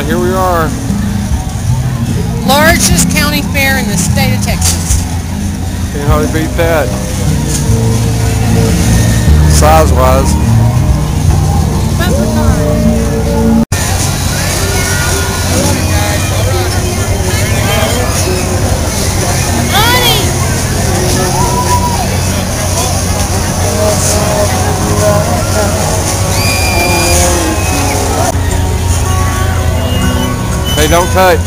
here we are. Largest county fair in the state of Texas. Can't hardly beat that. Size-wise. Don't touch.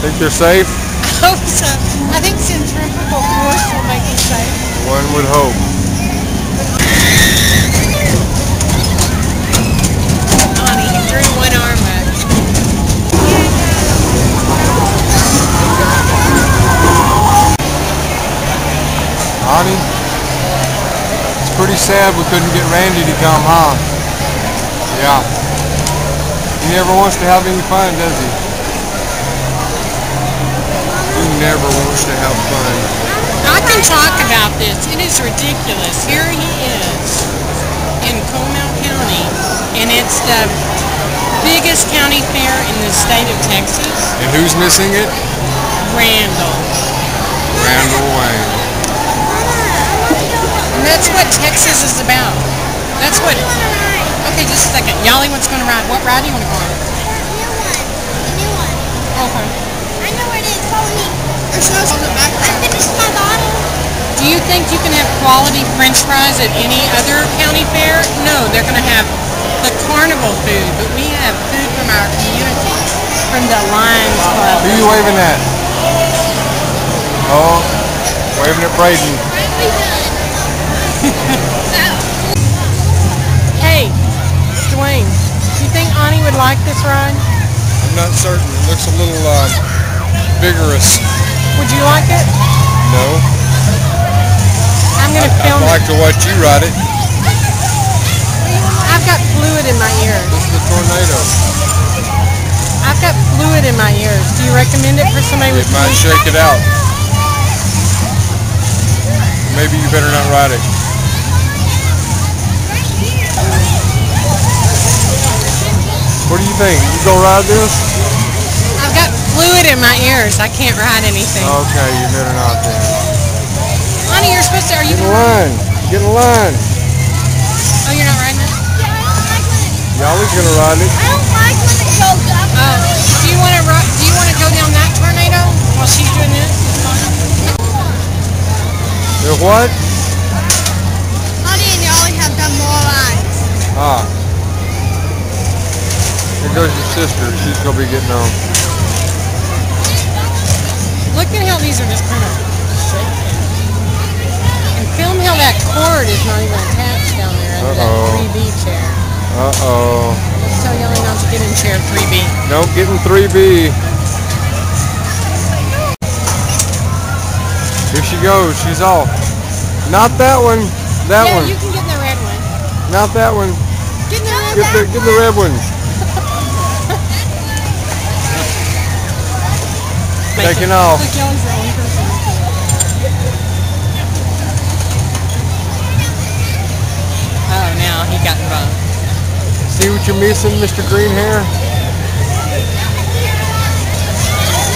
Think they're safe? I hope so. I think centrifugal force will make it safe. One would hope. Pretty sad we couldn't get Randy to come, huh? Yeah. He never wants to have any fun, does he? He never wants to have fun. I can talk about this. It is ridiculous. Here he is in Comal County, and it's the biggest county fair in the state of Texas. And who's missing it? Randall. Randall Wayne. And that's what Texas is about. That's what. Okay, just a second. Yali, what's going to ride? What ride do you want to go on? New one. The new one. Okay. I know where it is. Follow me. There's no on the back. I finished my bottle. Do you think you can have quality French fries at any other county fair? No, they're going to have the carnival food, but we have food from our community, from the Lions Club. Who you waving at? Oh, waving at Braden. Would like this ride? I'm not certain. It looks a little uh, vigorous. Would you like it? No. I'm going to film I'd it. like to watch you ride it. I've got fluid in my ears. This is the tornado. I've got fluid in my ears. Do you recommend it for somebody with It might fluid? shake it out. Maybe you better not ride it. What do you think? You gonna ride this? I've got fluid in my ears. I can't ride anything. Okay, you better not then. Honey, you're supposed to. Are you Get in gonna ride? line. Get in line. Oh, you're not riding it. Yeah, I don't like when it... Y'all's gonna ride it. Oh, do you want to? Ride do you want to go down that tornado while she's doing this? The what? Honey and Yali have done more rides. Ah. Here goes your sister. She's gonna be getting on. Look at how these are just kind of shaking. And film how that cord is not even attached down there under Uh-oh. that 3B chair. Uh-oh. Let's tell Yali not to get in chair 3B. Don't get in 3B. Here she goes. She's off. Not that one. That yeah, one. you can get in the red one. Not that one. Get in the red Get the get the red one. Taking off. Look, Yali's the only person. who can. Oh, now he got involved. See what you're missing, Mr. Green Hair?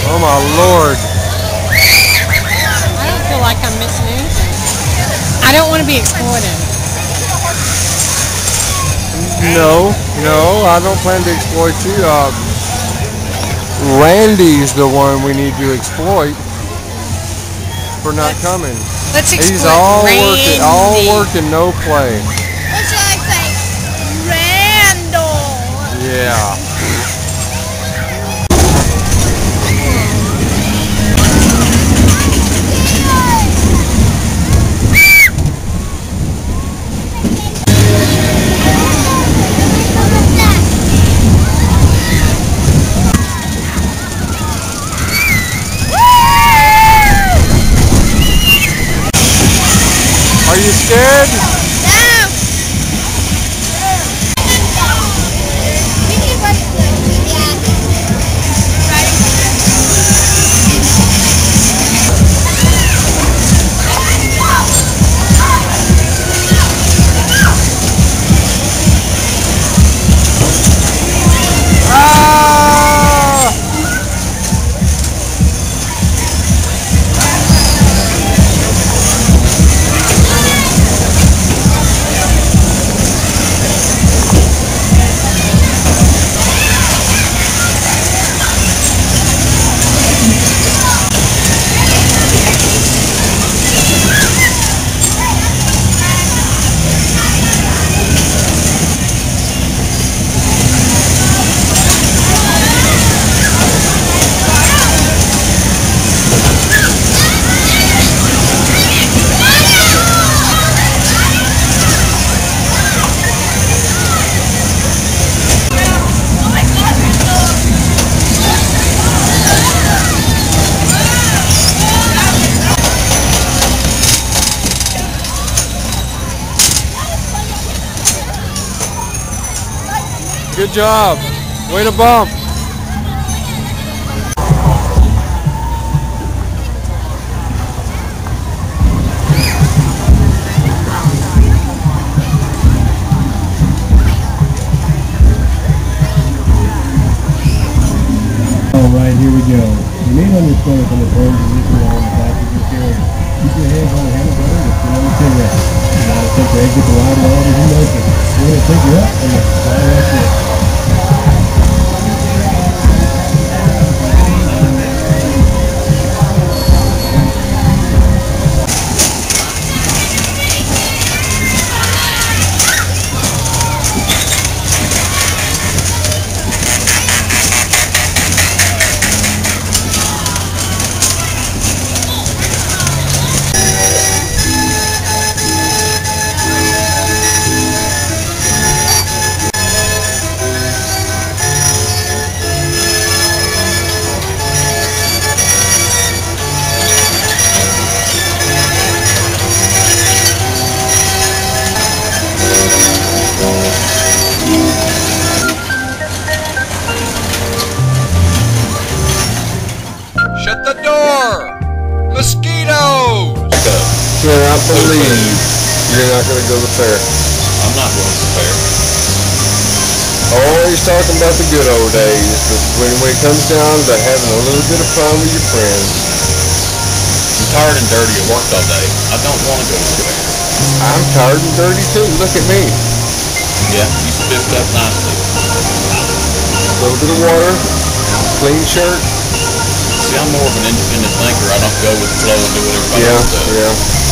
Oh my lord. I don't feel like I'm missing anything. I don't want to be exploited. No, no, I don't plan to exploit you. Uh, Randy's the one we need to exploit for not Let's coming. Let's exploit He's all working, all Randy. work and no play. Good job. Way to bump. All right, here we go. Remain on your stomach on the board position while the passenger carrying. Keep your hands on the handlebar and put on the wrap. You gotta take your exit the wide motion. We're gonna take you up and fly right there. You're not going to go to the fair. I'm not going to the fair. Oh, Always talking about the good old days, but when, when it comes down to having a little bit of fun with your friends, I'm tired and dirty at work all day. I don't want to go to the fair. I'm tired and dirty too. Look at me. Yeah, you spiffed up nicely. A little bit of water, clean shirt. See, I'm more of an independent thinker. I don't go with the flow and do what everybody Yeah, else does. yeah.